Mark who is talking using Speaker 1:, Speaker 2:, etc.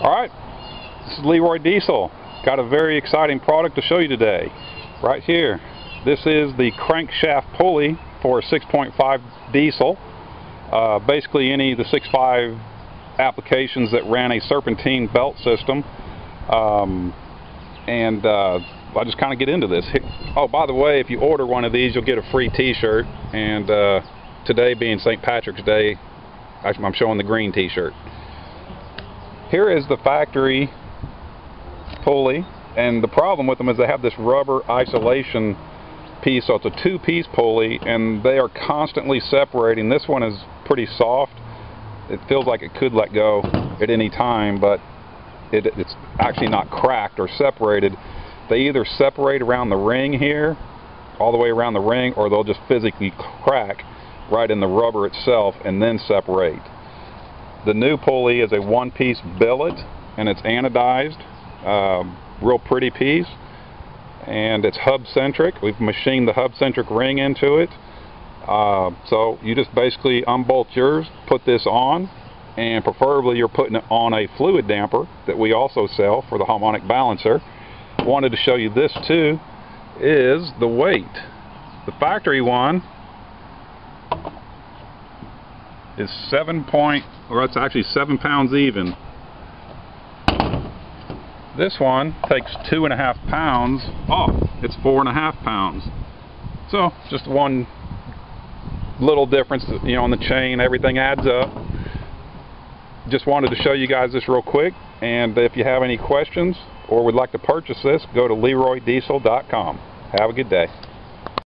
Speaker 1: Alright, this is Leroy Diesel. Got a very exciting product to show you today. Right here. This is the crankshaft pulley for a 6.5 diesel. Uh, basically any of the 6.5 applications that ran a serpentine belt system. Um, and uh, I'll just kind of get into this. Oh, by the way, if you order one of these, you'll get a free t-shirt. And uh, today being St. Patrick's Day, I'm showing the green t-shirt. Here is the factory pulley, and the problem with them is they have this rubber isolation piece, so it's a two-piece pulley, and they are constantly separating. This one is pretty soft. It feels like it could let go at any time, but it, it's actually not cracked or separated. They either separate around the ring here, all the way around the ring, or they'll just physically crack right in the rubber itself and then separate. The new pulley is a one-piece billet and it's anodized, um, real pretty piece. And it's hub-centric. We've machined the hub-centric ring into it. Uh, so you just basically unbolt yours, put this on, and preferably you're putting it on a fluid damper that we also sell for the harmonic balancer. Wanted to show you this too, is the weight. The factory one is seven point, or it's actually seven pounds even. This one takes two and a half pounds off. It's four and a half pounds. So just one little difference, you know, on the chain. Everything adds up. Just wanted to show you guys this real quick. And if you have any questions or would like to purchase this, go to LeroyDiesel.com. Have a good day.